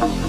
Oh.